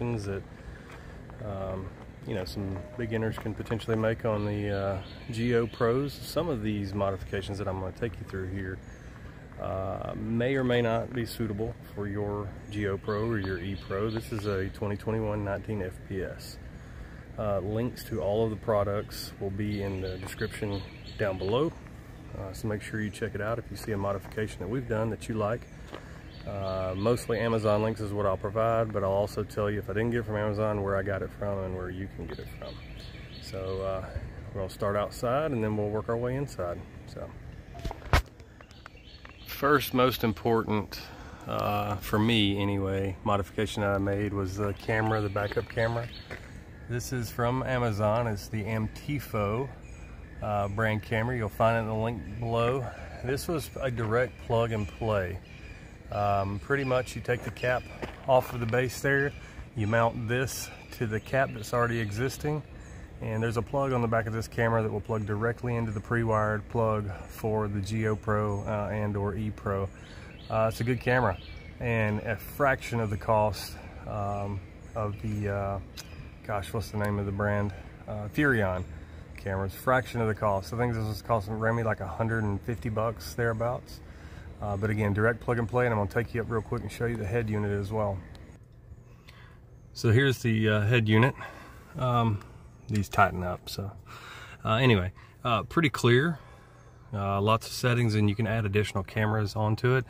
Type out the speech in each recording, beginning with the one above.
that um, you know some beginners can potentially make on the uh, Geo Pros. Some of these modifications that I'm going to take you through here uh, may or may not be suitable for your Geo Pro or your E Pro. This is a 2021 19 FBS. Uh, links to all of the products will be in the description down below. Uh, so make sure you check it out if you see a modification that we've done that you like. Uh, mostly Amazon links is what I'll provide, but I'll also tell you if I didn't get it from Amazon, where I got it from and where you can get it from. So uh, we'll start outside and then we'll work our way inside. So first most important uh, for me anyway, modification that I made was the camera, the backup camera. This is from Amazon. It's the Amtifo uh, brand camera. You'll find it in the link below. This was a direct plug and play. Um, pretty much you take the cap off of the base there, you mount this to the cap that's already existing, and there's a plug on the back of this camera that will plug directly into the pre-wired plug for the Geo Pro uh, and or E Pro. Uh, it's a good camera and a fraction of the cost um, of the uh, gosh, what's the name of the brand? Uh, Furrion cameras, fraction of the cost. I think this was costing Remy like 150 bucks thereabouts. Uh, but again, direct plug and play, and I'm gonna take you up real quick and show you the head unit as well. So here's the uh, head unit. Um, these tighten up, so. Uh, anyway, uh, pretty clear. Uh, lots of settings, and you can add additional cameras onto it.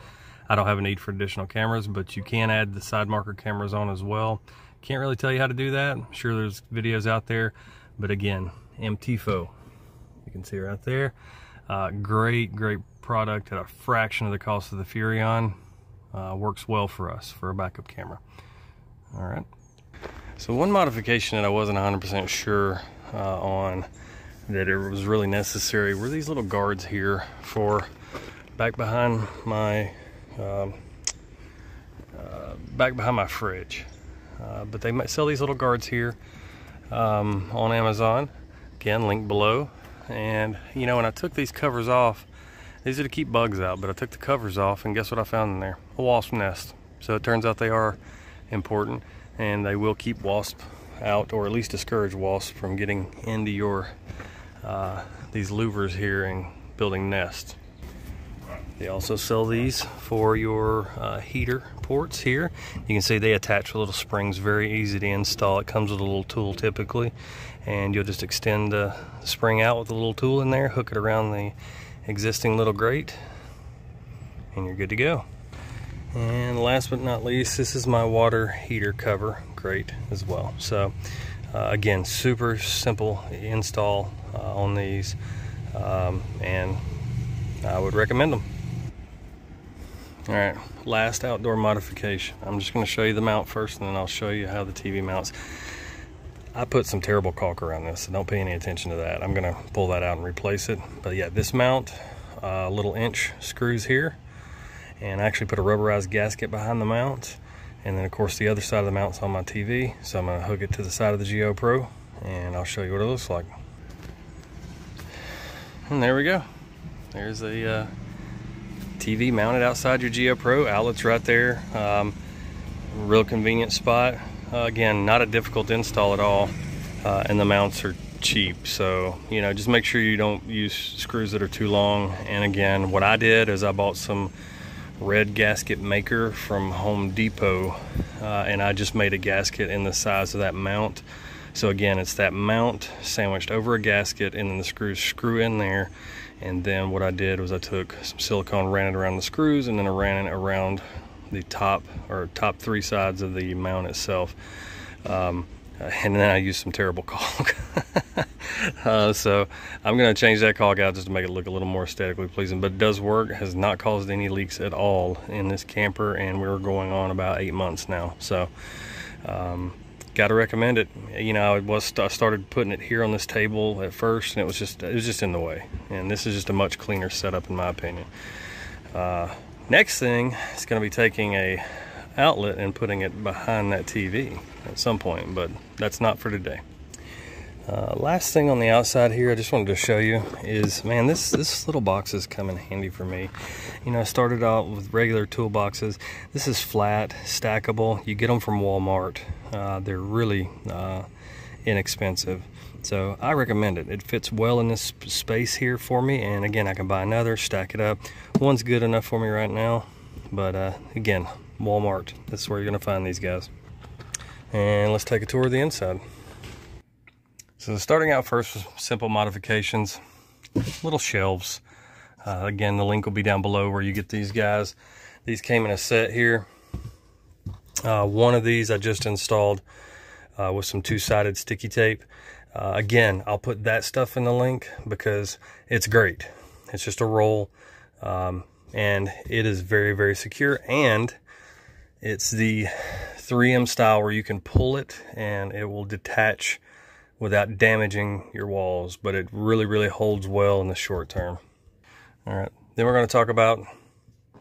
I don't have a need for additional cameras, but you can add the side marker cameras on as well. Can't really tell you how to do that. I'm sure there's videos out there, but again, Amtifo. you can see right there. Uh, great, great product at a fraction of the cost of the Furrion Uh, works well for us for a backup camera. All right. So one modification that I wasn't 100% sure uh, on that it was really necessary were these little guards here for back behind my um, uh, back behind my fridge. Uh, but they might sell these little guards here um, on Amazon. Again, link below. And you know, when I took these covers off, these are to keep bugs out, but I took the covers off and guess what I found in there? A wasp nest. So it turns out they are important and they will keep wasp out or at least discourage wasps from getting into your uh, these louvers here and building nests. They also sell these for your uh, heater ports here. You can see they attach little springs, very easy to install. It comes with a little tool typically, and you'll just extend the spring out with a little tool in there, hook it around the existing little grate, and you're good to go. And last but not least, this is my water heater cover grate as well. So uh, again, super simple install uh, on these, um, and I would recommend them. All right, last outdoor modification. I'm just gonna show you the mount first and then I'll show you how the TV mounts. I put some terrible caulk around this, so don't pay any attention to that. I'm gonna pull that out and replace it. But yeah, this mount, uh, little inch screws here, and I actually put a rubberized gasket behind the mount. And then of course the other side of the mount's on my TV, so I'm gonna hook it to the side of the Geo Pro, and I'll show you what it looks like. And there we go. There's a uh, TV mounted outside your Geo Pro. Outlets right there. Um, real convenient spot. Uh, again, not a difficult install at all. Uh, and the mounts are cheap. So, you know, just make sure you don't use screws that are too long. And again, what I did is I bought some red gasket maker from Home Depot. Uh, and I just made a gasket in the size of that mount. So again, it's that mount sandwiched over a gasket and then the screws screw in there and then what I did was I took some silicone, ran it around the screws, and then I ran it around the top or top three sides of the mount itself. Um, and then I used some terrible caulk. uh, so I'm going to change that caulk out just to make it look a little more aesthetically pleasing. But it does work, has not caused any leaks at all in this camper, and we're going on about eight months now. So um, gotta recommend it. You know, I was I started putting it here on this table at first, and it was just it was just in the way. And this is just a much cleaner setup, in my opinion. Uh, next thing is going to be taking a outlet and putting it behind that TV at some point, but that's not for today. Uh, last thing on the outside here, I just wanted to show you is, man, this, this little box is coming handy for me. You know, I started out with regular toolboxes. This is flat, stackable. You get them from Walmart. Uh, they're really uh, inexpensive. So I recommend it. It fits well in this space here for me. And again, I can buy another, stack it up. One's good enough for me right now. But uh, again, Walmart. That's where you're going to find these guys. And let's take a tour of the inside. So starting out first with simple modifications, little shelves. Uh, again, the link will be down below where you get these guys. These came in a set here. Uh, one of these I just installed uh, with some two-sided sticky tape. Uh, again, I'll put that stuff in the link because it's great. It's just a roll um, and it is very, very secure and it's the 3M style where you can pull it and it will detach without damaging your walls, but it really, really holds well in the short term. All right, then we're going to talk about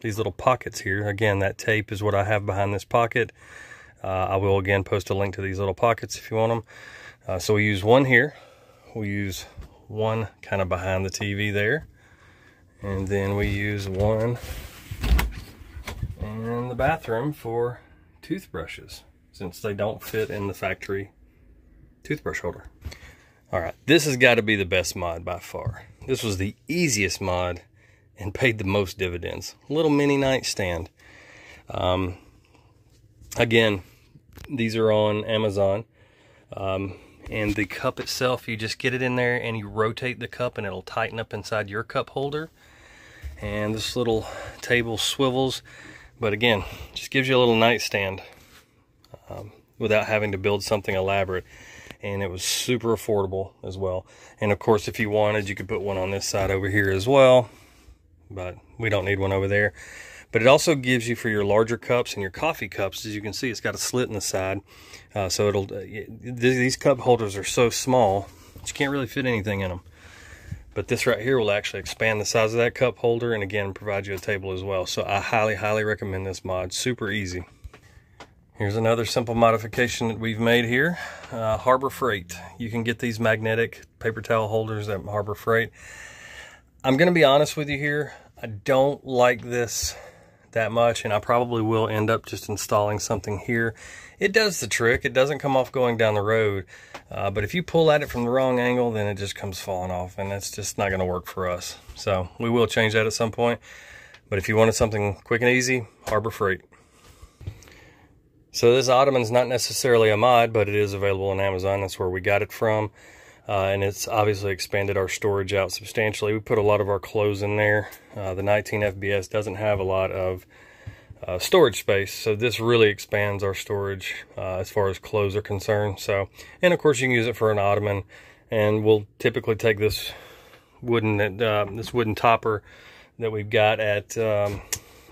these little pockets here. Again, that tape is what I have behind this pocket. Uh, I will again post a link to these little pockets if you want them. Uh, so we use one here. We use one kind of behind the TV there. And then we use one in the bathroom for toothbrushes since they don't fit in the factory toothbrush holder. All right, this has got to be the best mod by far. This was the easiest mod and paid the most dividends. Little mini nightstand. Um, again, these are on Amazon. Um, and the cup itself, you just get it in there and you rotate the cup and it'll tighten up inside your cup holder. And this little table swivels. But again, just gives you a little nightstand um, without having to build something elaborate and it was super affordable as well. And of course, if you wanted, you could put one on this side over here as well, but we don't need one over there. But it also gives you for your larger cups and your coffee cups, as you can see, it's got a slit in the side. Uh, so it'll, uh, these cup holders are so small, you can't really fit anything in them. But this right here will actually expand the size of that cup holder and again, provide you a table as well. So I highly, highly recommend this mod. Super easy. Here's another simple modification that we've made here. Uh, Harbor Freight. You can get these magnetic paper towel holders at Harbor Freight. I'm going to be honest with you here. I don't like this that much and I probably will end up just installing something here. It does the trick. It doesn't come off going down the road. Uh, but if you pull at it from the wrong angle, then it just comes falling off and that's just not going to work for us. So we will change that at some point. But if you wanted something quick and easy, Harbor Freight. So this ottoman's not necessarily a mod, but it is available on Amazon. That's where we got it from. Uh, and it's obviously expanded our storage out substantially. We put a lot of our clothes in there. Uh, the 19 FBS doesn't have a lot of uh, storage space, so this really expands our storage uh, as far as clothes are concerned. So, and of course you can use it for an ottoman, and we'll typically take this wooden uh, this wooden topper that we've got at um,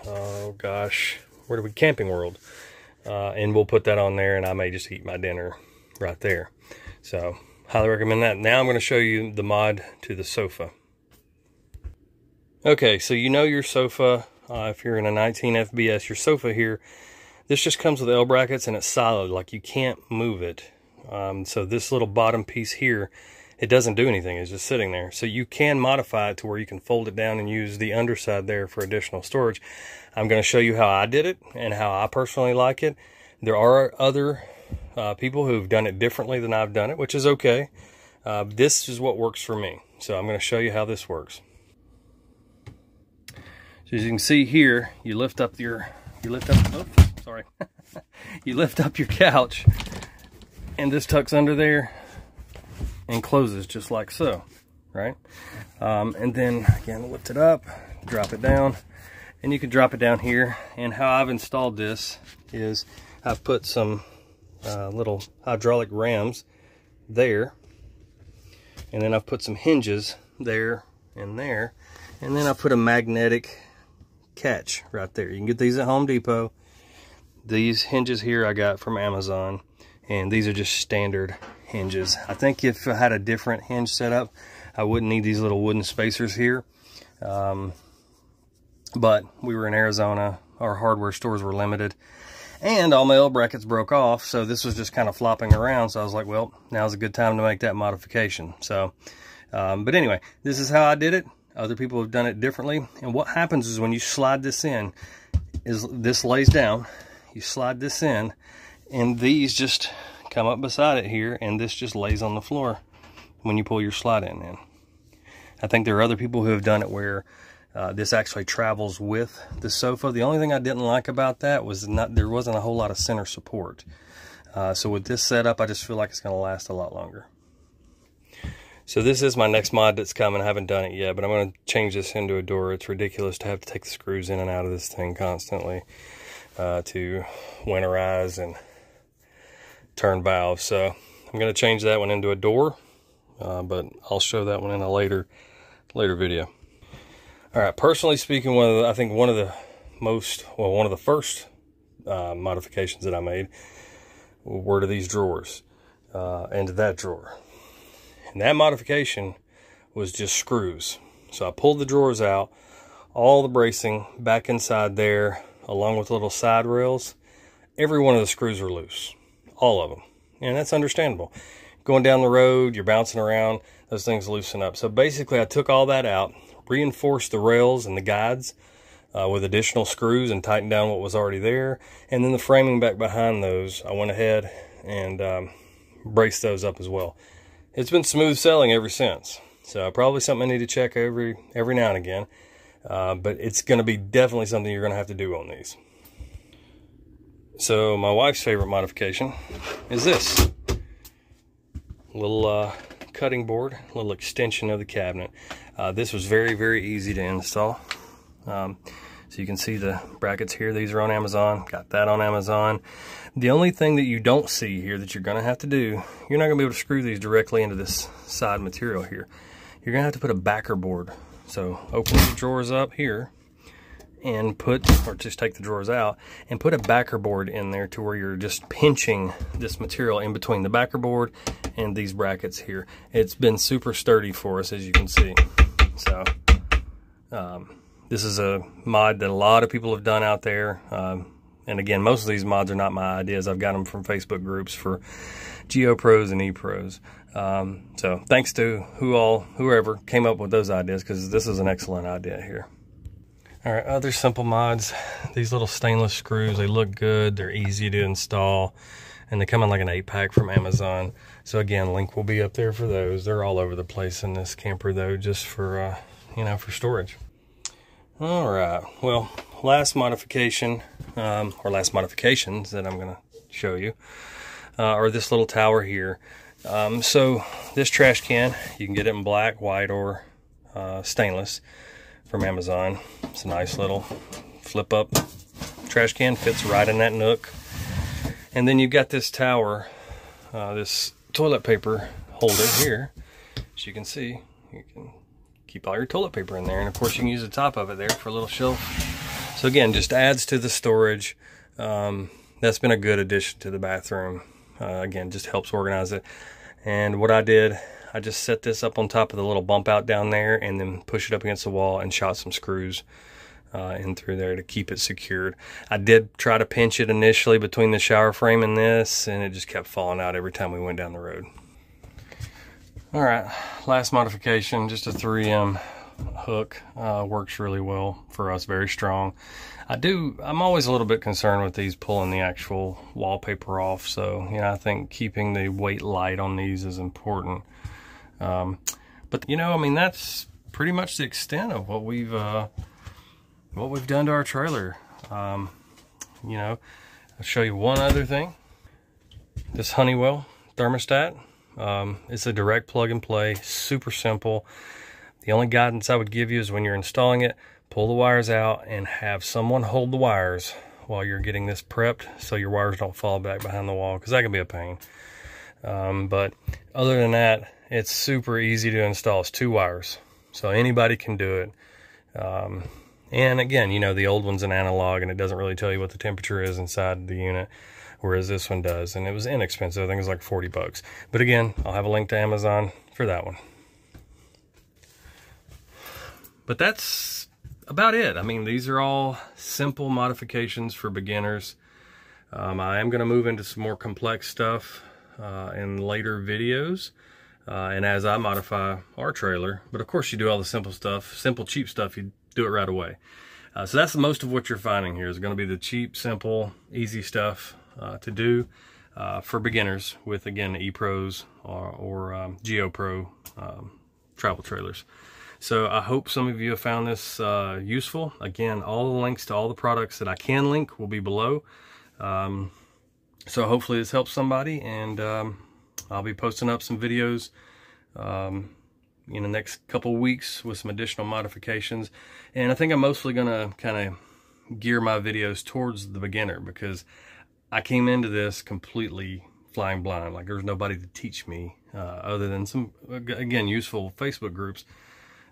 oh gosh, where do we Camping World uh, and we'll put that on there and I may just eat my dinner right there. So highly recommend that. Now I'm going to show you the mod to the sofa. Okay, so you know your sofa, uh, if you're in a 19 FBS, your sofa here, this just comes with L brackets and it's solid, like you can't move it. Um, so this little bottom piece here, it doesn't do anything, it's just sitting there. So you can modify it to where you can fold it down and use the underside there for additional storage. I'm going to show you how I did it and how I personally like it. There are other uh, people who've done it differently than I've done it, which is okay. Uh, this is what works for me. So I'm going to show you how this works. So as you can see here, you lift up your, you lift up, oh, sorry. you lift up your couch and this tucks under there and closes just like so, right? Um, and then again, lift it up, drop it down and you can drop it down here and how I've installed this is I've put some uh, little hydraulic rams there. And then I've put some hinges there and there. And then I put a magnetic catch right there. You can get these at Home Depot. These hinges here I got from Amazon and these are just standard hinges. I think if I had a different hinge setup I wouldn't need these little wooden spacers here. Um, but we were in Arizona. Our hardware stores were limited. And all my L brackets broke off, so this was just kind of flopping around. So I was like, well, now's a good time to make that modification. So, um, but anyway, this is how I did it. Other people have done it differently. And what happens is when you slide this in, is this lays down, you slide this in, and these just come up beside it here, and this just lays on the floor when you pull your slide in in. I think there are other people who have done it where uh, this actually travels with the sofa. The only thing I didn't like about that was not there wasn't a whole lot of center support. Uh, so with this setup, I just feel like it's going to last a lot longer. So this is my next mod that's coming. I haven't done it yet, but I'm going to change this into a door. It's ridiculous to have to take the screws in and out of this thing constantly uh, to winterize and turn valves. So I'm going to change that one into a door, uh, but I'll show that one in a later later video. All right, personally speaking, one of the, I think one of the most, well, one of the first uh, modifications that I made were to these drawers uh, and to that drawer. And that modification was just screws. So I pulled the drawers out, all the bracing back inside there, along with little side rails. Every one of the screws were loose, all of them. And that's understandable. Going down the road, you're bouncing around, those things loosen up. So basically I took all that out, reinforced the rails and the guides uh, with additional screws and tightened down what was already there. And then the framing back behind those, I went ahead and um, braced those up as well. It's been smooth sailing ever since. So probably something I need to check every every now and again. Uh, but it's going to be definitely something you're going to have to do on these. So my wife's favorite modification is this little uh, cutting board, little extension of the cabinet. Uh, this was very, very easy to install. Um, so you can see the brackets here. These are on Amazon. Got that on Amazon. The only thing that you don't see here that you're going to have to do, you're not going to be able to screw these directly into this side material here. You're going to have to put a backer board. So open the drawers up here and put, or just take the drawers out, and put a backer board in there to where you're just pinching this material in between the backer board and these brackets here. It's been super sturdy for us, as you can see. So, um, this is a mod that a lot of people have done out there. Um, and again, most of these mods are not my ideas. I've got them from Facebook groups for GeoPros and ePros. Um, so thanks to who all, whoever came up with those ideas, because this is an excellent idea here. All right, other simple mods. These little stainless screws, they look good. They're easy to install. And they come in like an eight pack from Amazon. So again, link will be up there for those. They're all over the place in this camper though, just for, uh, you know, for storage. All right, well, last modification, um, or last modifications that I'm gonna show you, uh, are this little tower here. Um, so this trash can, you can get it in black, white, or uh, stainless from Amazon. It's a nice little flip up trash can, fits right in that nook. And then you've got this tower, uh, this toilet paper holder here. As you can see, you can keep all your toilet paper in there. And of course you can use the top of it there for a little shelf. So again, just adds to the storage. Um, that's been a good addition to the bathroom. Uh, again, just helps organize it. And what I did, I just set this up on top of the little bump out down there and then push it up against the wall and shot some screws uh, in through there to keep it secured. I did try to pinch it initially between the shower frame and this and it just kept falling out every time we went down the road. All right, last modification, just a 3M hook. Uh, works really well for us, very strong. I do, I'm always a little bit concerned with these pulling the actual wallpaper off. So, you know, I think keeping the weight light on these is important. Um, but you know, I mean, that's pretty much the extent of what we've uh, what we've done to our trailer. Um, you know, I'll show you one other thing. This Honeywell thermostat. Um, it's a direct plug and play, super simple. The only guidance I would give you is when you're installing it, pull the wires out and have someone hold the wires while you're getting this prepped so your wires don't fall back behind the wall because that can be a pain. Um, but other than that, it's super easy to install. It's two wires, so anybody can do it. Um, and again, you know, the old one's an analog and it doesn't really tell you what the temperature is inside the unit, whereas this one does. And it was inexpensive. I think it was like 40 bucks. But again, I'll have a link to Amazon for that one. But that's about it. I mean, these are all simple modifications for beginners. Um, I am going to move into some more complex stuff uh, in later videos. Uh, and as I modify our trailer, but of course you do all the simple stuff, simple, cheap stuff, you do it right away. Uh, so that's most of what you're finding here is going to be the cheap, simple, easy stuff uh, to do uh, for beginners with, again, ePros or, or um, GeoPro um, travel trailers. So I hope some of you have found this uh, useful. Again, all the links to all the products that I can link will be below. Um, so hopefully this helps somebody and um, I'll be posting up some videos um, in the next couple weeks with some additional modifications. And I think I'm mostly going to kind of gear my videos towards the beginner because I came into this completely flying blind. Like there's nobody to teach me uh, other than some, again, useful Facebook groups.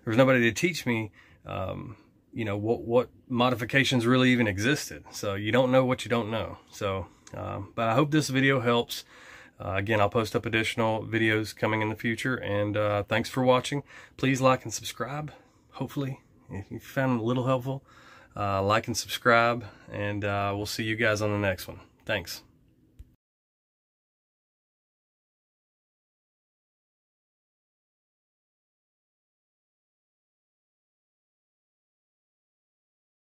There's nobody to teach me, um, you know, what, what modifications really even existed. So you don't know what you don't know. So, um, but I hope this video helps. Uh, again, I'll post up additional videos coming in the future. And uh, thanks for watching. Please like and subscribe. Hopefully, if you found it a little helpful, uh, like and subscribe. And uh, we'll see you guys on the next one. Thanks.